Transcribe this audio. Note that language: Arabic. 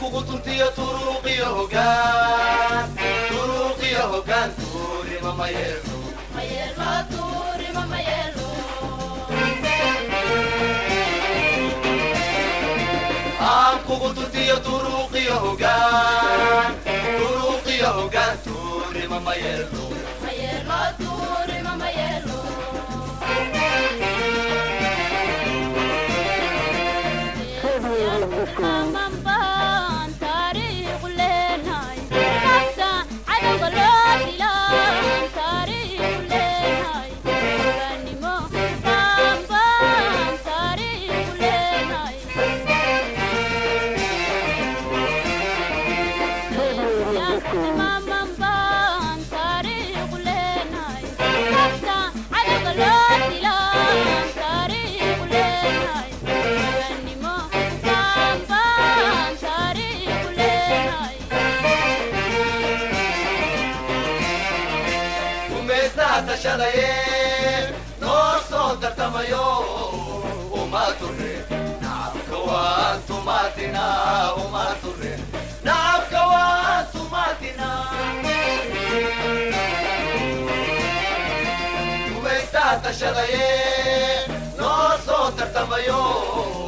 kugu tuntiyo turuuqiyo hogaan turuuqiyo hogaan tuurima ma yeelo aan kugu tuntiyo turuuqiyo hogaan turuuqiyo hogaan tuurima ma yeelo Mambo. تشلي نور صوت تميو وما تري نعم كوان تماتنا وما تري نعم كوان تماتنا ويستا تشلي نور صوت تميو